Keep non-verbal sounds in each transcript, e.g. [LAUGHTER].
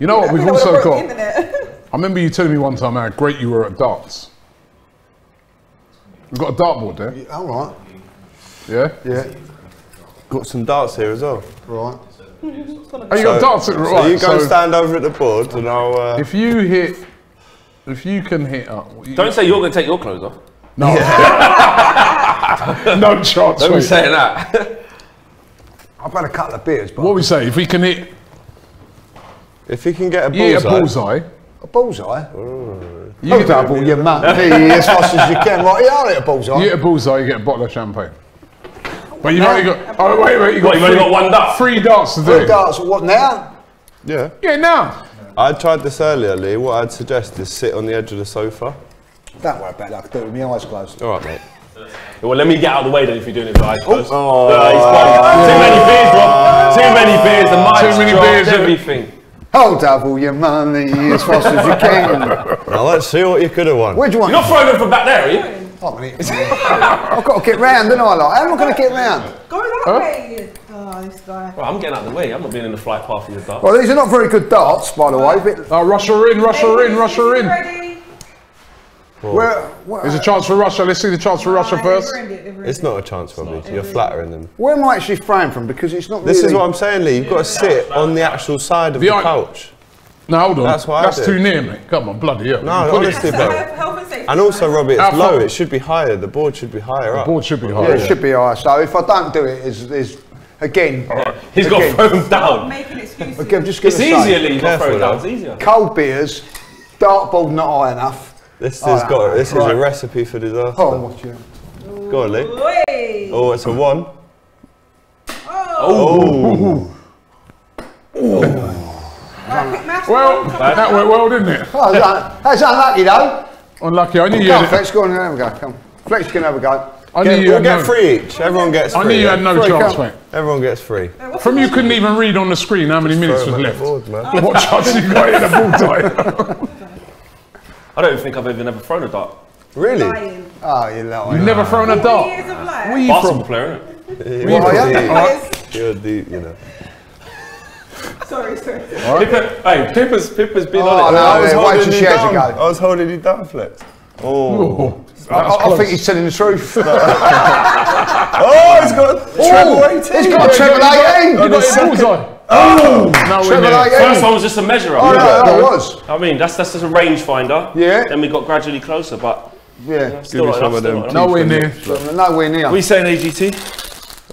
You know what? We've I think I also got. broke the internet. [LAUGHS] I remember you telling me one time how great you were at darts. We've got a dartboard there. All right. Yeah. Yeah. Got some darts here as well. Right. [LAUGHS] Oh, you got darts at So right. So you go so stand over at the board and I'll. Uh, if you hit, if you can hit up. you- Don't say you're going to take your clothes off. no. [LAUGHS] no chance. Don't be saying that. I've had a couple of beers, but What we say? If we can hit, if you can get a you hit a bullseye, bullseye. a bullseye. Mm. You Oh, hit, double your mum me as fast as you can. Right, yeah, I'll hit a bullseye. you hit a bullseye, you get a bottle of champagne. But you've only got. Oh wait, wait. You got What, you've only got one dart? Three darts to do. Three do. darts. What now? yeah. Yeah, now. I tried this earlier, Lee. What I'd suggest is sit on the edge of the sofa. Don't worry about that. I can do it with my eyes closed. All right, mate. Well, let me get out of the way then if you're doing it with your eyes closed. Oh. No, he's got Too many beers, bro. Too many beers. The mic's Too many dropped, beers, yeah. Everything. Oh, double your money as fast as you can. Now let's see what you could have won. Where do you want? You're not throwing them from back there, are you? Oh, mate. I've got to get round, don't I? Like, how am I going to get round? Go that way. Oh, this guy. Well, I'm getting out of the way. I'm not being in the flight path of your dart. Well, these are not very good darts, by the way. But Oh, Russia in, rush her in, rush her in. Ready? where, where, There's a chance for Russia. Let's see the chance for Russia first. It's not a chance, Robbie. You're flattering them. where am I actually throwing from? Because it's not This really... is what I'm saying, Lee. You've got to sit on the actual side of The the couch. No, hold on. That's what I That's did. too near, mate. Come on, bloody hell. No, Put it- honestly, bro. And also, Robbie, it's How low. far- It should be higher. The board should be higher up. board should be Yeah, higher. it should be higher. So if I don't do it, is is again, He's got to again, throw them down. Making excuses. again, just gonna It's easier, Lee. You've got to throw Careful, it down. It's easier. Cold beers, dark dartboard not high enough. This has Oh, got. This is right. a recipe for disaster. Oh, watch you. Go on, Lee. Oh, it's a one. Oh. oh. oh. Well, that went well, didn't it? Oh, that's, that's unlucky though. Unlucky. I knew you Come on, had. Flex, go on, have a go. Come. Flex can have a go. I knew Get, you we'll had get no. three each. Everyone gets I three. knew you had no Three, chance, come. mate. Everyone gets three. From you couldn't even read on the screen how many minutes was Throw 'em at left. board, man. What chance you got in a bullseye? [LAUGHS] I don't think I've even ever thrown a dart. Really? Lying. Oh, you know. You've never ah. thrown a Years dart. of life. Where you Basketball from? player, innit? You're are you? deep. Yes. You're deep, you know. Sorry, sorry. Pippa, hey, Pippa's, Pippa's been Oh, on it. no. I was yeah, holding till you she has a down. I was holding you down, Flex. Oh. I, I, I think he's telling the truth. [LAUGHS] Oh, he's got a treble Oh, 18. he's got a treble 18. You got a bullseye. Oh, no, we're Treble near. 18. First one was just a measure Oh, up. no, no, it was. I mean, that's that's just a range finder. Yeah. Then we got gradually closer, but Yeah. still me some enough. of them. not enough. Nowhere near. Nowhere near. What are you saying, AGT?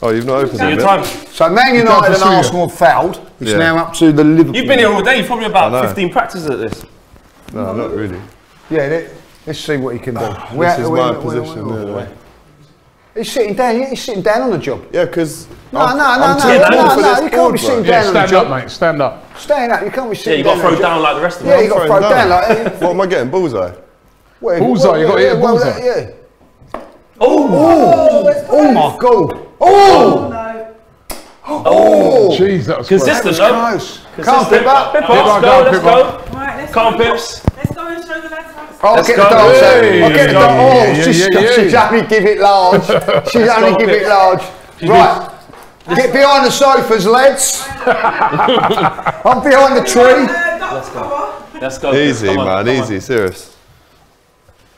Oh, you've not opened See it your yet? time. So Man United and Pursue you. Arsenal have fouled. It's Yeah. now up to the Liverpool. You've been here all day. You've probably about 15 practices at this. No, not really. Yeah, let- let's see what he can do. This is my position. Yeah. He's sitting down. He's sitting down on the job. Yeah, because No, no, no, no, no, no, no. You can't be sitting down on the job. mate. Stand up. Stand up. You can't be Yeah, sitting you got to down. throw down like the rest of them. Yeah, you got to throw down like. Eh? What am I getting? Bullseye? Well, Bullseye, well, you gotta hit a well, bullseye. Yeah. Oh, it's Oh, oh my god. Oh. no. Oh. Jeez, that was close. Consistent, That was close. Can't Consistent. pip up. Pippa, Pippa, let's go, go, let's go. Right, let's Come on, go. Pips. Let's go and show the lads how it's I'll Let's get go. the darts. Hey, I'll get the yeah. Oh, yeah, she's, yeah, yeah. she's [LAUGHS] only give it large. She's only give Pip. it large. Right. Get behind the sofas, lads. [LAUGHS] I'm behind the tree. Uh, Let's go. Let's go. Easy, Come on, man. come on. Easy. Serious.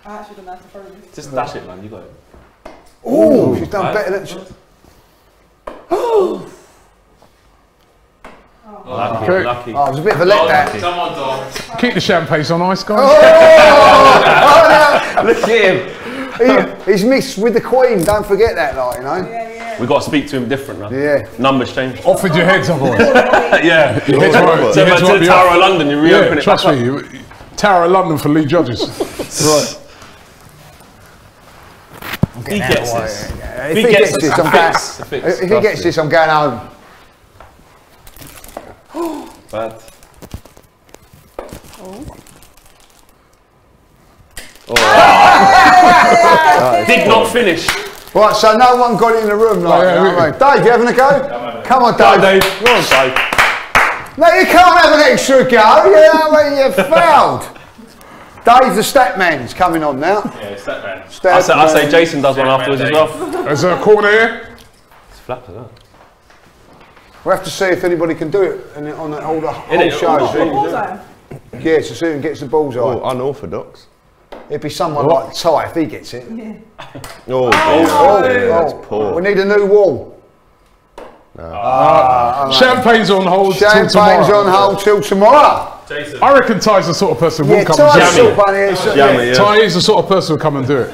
I actually don't know to throw this. Just dash it, man. You got it. Oh, she's done Right. better than she. [GASPS] Lucky, Okay. lucky. Oh, it was a bit of a letdown. Come on, dog. Keep the champagne on ice, guys. Oh, [LAUGHS] oh Look at him. He- he's mixed with the Queen. Don't forget that, like you know. Yeah, yeah. We got to speak to him different now. Yeah. Numbers changed. Offered your heads, otherwise. [LAUGHS] yeah. Your heads won't- So your to the Tower of London, you Yeah, reopen it trust me. up. you- Tower of London for Lee Judges. [LAUGHS] right. If he gets this. If he gets this, I'm going. fix, a fix. If he gets this, I'm going home. [GASPS] Bad. Oh. [LAUGHS] Did not finish. Right, so no one got in the room, like, yeah, you know we- what Dave, you having a go? Come on, Go, Dave. Dave. Go on, Dave. No, you can't have an extra go. You [LAUGHS] know what I mean? You've fouled. Dave, the stat man's coming on now. Yeah, step man. Stat I say, I say. Jason does one afterwards as well. There's a corner here. It's flat, isn't it? We'll have to see if anybody can do it and on the, all the whole Innit? show. What, see? bullseye? Yeah, to see who gets the bullseye. Oh, unorthodox. It'd be someone like Ty if he gets it. Yeah. Oh, Oh, dear, oh, oh. that's oh, poor. We need a new wall. Ah. Ah, ah. Champagne's on hold till Champagne's on hold till tomorrow. Jason. I reckon Ty's the sort of person who Yeah, will come and do it. sort of funny. yeah. Ty is the sort of person who'll come and do it.